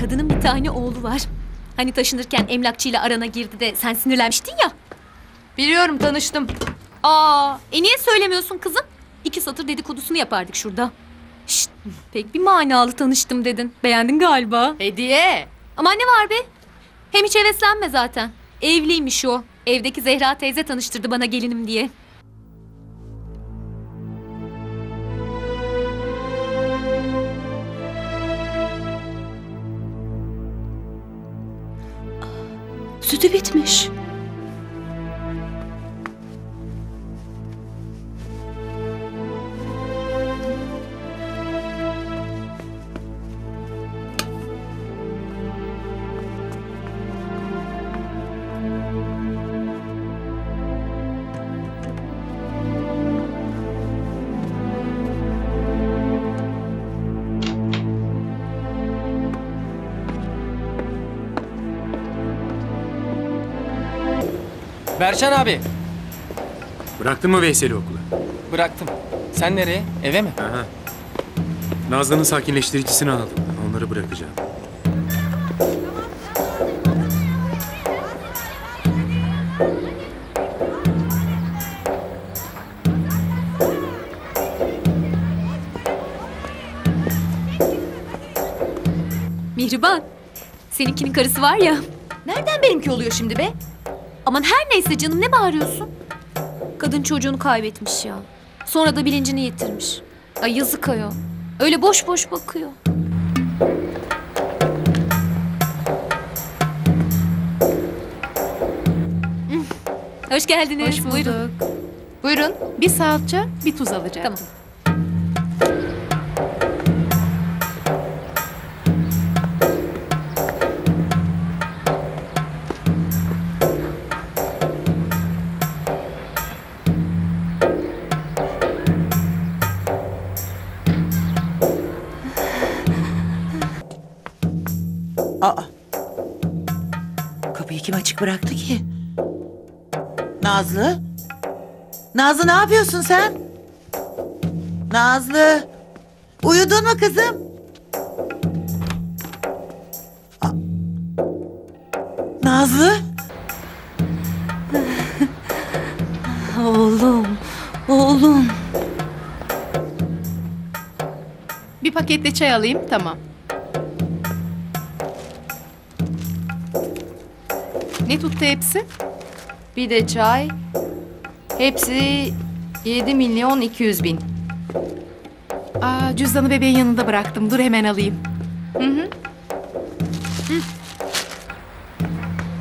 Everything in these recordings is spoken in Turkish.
Kadının bir tane oğlu var. Hani taşınırken emlakçıyla arana girdi de sen sinirlenmiştin ya. Biliyorum tanıştım. Aa, e niye söylemiyorsun kızım? İki satır dedikodusunu yapardık şurada. Şşt, pek bir manalı tanıştım dedin. Beğendin galiba. Hediye. Ama ne var be? Hem hiç heveslenme zaten. Evliymiş o. Evdeki Zehra teyze tanıştırdı bana gelinim diye. Sütü bitmiş. Berçan abi. Bıraktın mı Veysel'i okula? Bıraktım. Sen nereye? Eve mi? Aha. Nazlı'nın sakinleştiricisini aldım. Onları bırakacağım. Mihriban. Seninkinin karısı var ya. Nereden benimki oluyor şimdi be? Aman her neyse canım ne bağırıyorsun? Kadın çocuğunu kaybetmiş ya. Sonra da bilincini yitirmiş. Ay yazık ayol. Öyle boş boş bakıyor. Hoş geldiniz. Hoş bulduk. Buyurun. Buyurun. Bir salça, bir tuz alacağım. Tamam. Aa. Kapıyı kim açık bıraktı ki? Nazlı? Nazlı ne yapıyorsun sen? Nazlı. Uyudun mu kızım? Aa. Nazlı? oğlum, oğlum. Bir paketle çay alayım, tamam. Ne tuttu hepsi? Bir de çay. Hepsi 7 milyon 200 bin. Aa, cüzdanı bebeğin yanında bıraktım. Dur hemen alayım. Hı hı. Hı.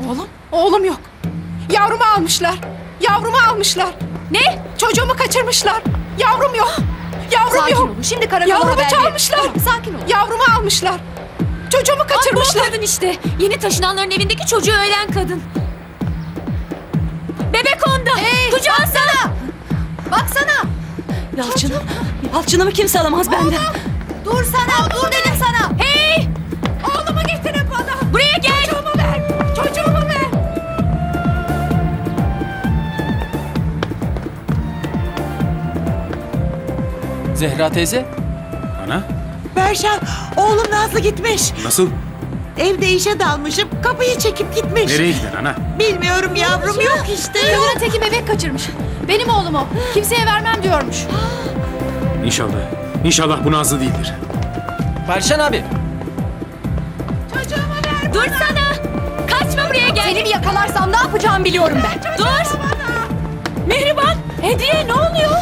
Oğlum, oğlum yok. Yavrumu almışlar. Yavrumu almışlar. Ne? Çocuğumu kaçırmışlar. Yavrum yok. Yavrum Sakin yok. olun. Şimdi karakola Yavrumu haber çalmışlar. verin. Sakin olun. Yavrumu almışlar. Çocuğumu Ay kaçırmışlar. kadın işte. Yeni taşınanların evindeki çocuğu ölen kadın. Bebek onda. Hey, Kucağı sana. Baksana. Yalçın'ı, Yalçın'ımı kimse alamaz benden. Dur sana. dur dedim sana. Hey! Oğlumu getirin bana. Buraya gel. Çocuğumu ver. Çocuğumu ver. Zehra teyze. Ana? Berşan, oğlum Nazlı gitmiş. Nasıl? Evde işe dalmışım, kapıyı çekip gitmiş. Nereye gidin ana? Bilmiyorum yavrum, yok işte. Kadının teki bebek kaçırmış. Benim oğlum o. Kimseye vermem diyormuş. İnşallah. İnşallah bu Nazlı değildir. Berçan abi. Dursana. Kaçma buraya gel. Seni bir yakalarsam ne yapacağımı biliyorum ben. Dur. Mihriban. Hediye ne oluyor?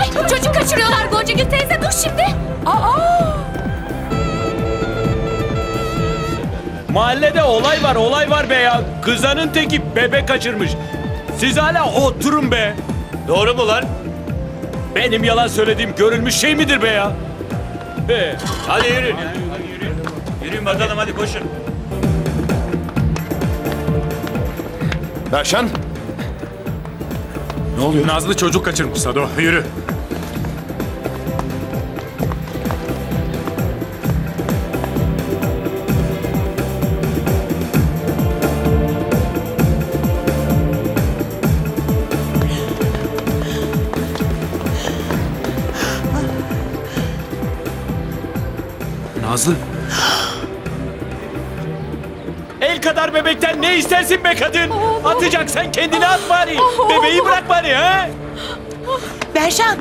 Ay çocuk kaçırıyorlar Goncagül teyze dur şimdi. Mahallede olay var, olay var be ya. Kızanın teki bebek kaçırmış. Siz hala oturun be. Doğru mu lan? Benim yalan söylediğim görülmüş şey midir be ya? He. Hadi yürü. Yürüyün bakalım hadi koşun. Berşan. Ne oluyor? Nazlı çocuk kaçırmış Sado. Yürü. Nazlı. kadar bebekten ne istersin be kadın? Atacaksan kendini at bari. Bebeği bırak bari ha. Berşan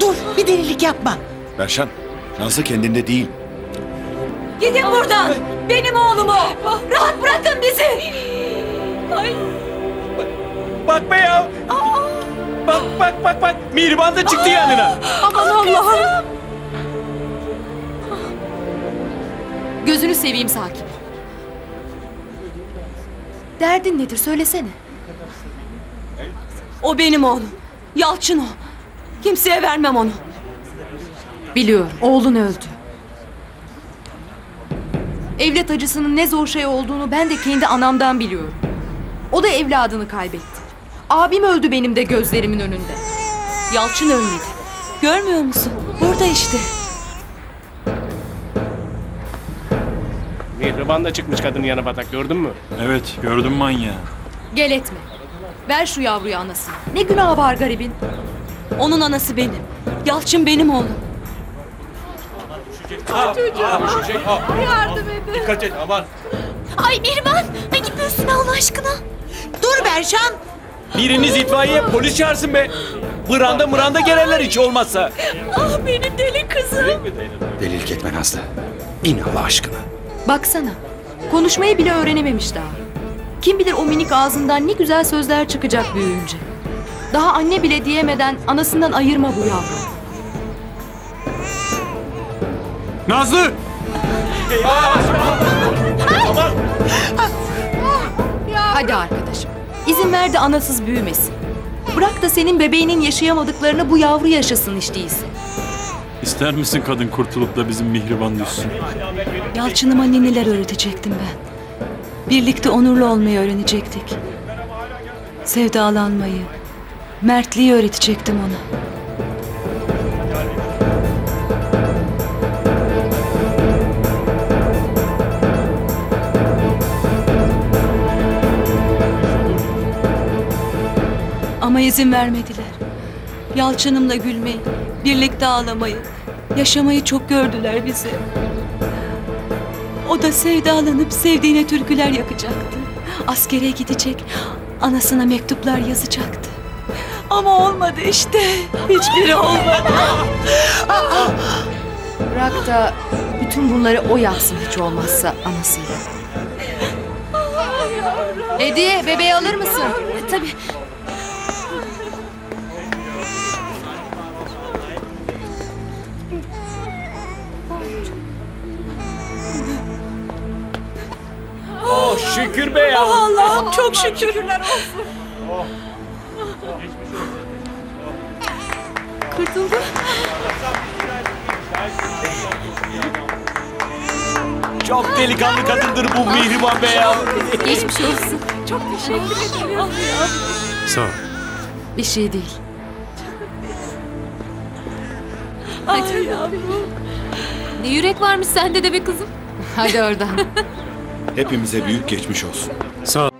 dur bir delilik yapma. Berşan, Nazlı kendinde değil. Gidin buradan. Benim oğlumu. Rahat bırakın bizi. Bak be ya. Bak bak bak bak. Mihriban da çıktı yanına. Aman Allah'ım. Gözünü seveyim sakin. Derdin nedir söylesene. O benim oğlum. Yalçın o. Kimseye vermem onu. Biliyorum oğlun öldü. Evlat acısının ne zor şey olduğunu ben de kendi anamdan biliyorum. O da evladını kaybetti. Abim öldü benim de gözlerimin önünde. Yalçın ölmedi. Görmüyor musun? Burada işte. Mihriban da çıkmış kadının yanı batak gördün mü? Evet gördüm manyağı. Gel etme. Ver şu yavruyu anasına. Ne günahı var garibin? Onun anası benim. Yalçın benim oğlum. Dikkat et aman. Ay Mihriban. Ay gitme üstüne Allah aşkına. Dur Berşan. Biriniz itfaiye polis çağırsın be. Mıranda mıranda gelirler hiç olmazsa. Ah benim deli kızım. Delilik etme Nazlı. İn Allah aşkına. Baksana. Konuşmayı bile öğrenememiş daha. Kim bilir o minik ağzından ne güzel sözler çıkacak büyüyünce. Daha anne bile diyemeden anasından ayırma bu yavru. Nazlı! Hadi arkadaşım. İzin ver de anasız büyümesin. Bırak da senin bebeğinin yaşayamadıklarını bu yavru yaşasın hiç değilse. İster misin kadın kurtulup da bizim mihriban düşsün? Yalçın'ıma neler öğretecektim ben. Birlikte onurlu olmayı öğrenecektik. Sevdalanmayı, mertliği öğretecektim ona. Ama izin vermediler. Yalçın'ımla gülmeyi, birlikte ağlamayı, yaşamayı çok gördüler bizi. O da sevdalanıp sevdiğine türküler yakacaktı. Askere gidecek, anasına mektuplar yazacaktı. Ama olmadı işte. Hiçbiri olmadı. Bırak da bütün bunları o yapsın hiç olmazsa anasıyla. Hediye bebeği alır mısın? Tabii. Oh şükür be ya. Allah'ım çok şükür. Kurtuldu. Çok delikanlı kadındır bu Mihriban be ya. Geçmiş olsun. Sağ ol. Bir şey değil. Ne yürek varmış sende de be kızım. Hadi oradan. Hepimize büyük geçmiş olsun. Sağ ol.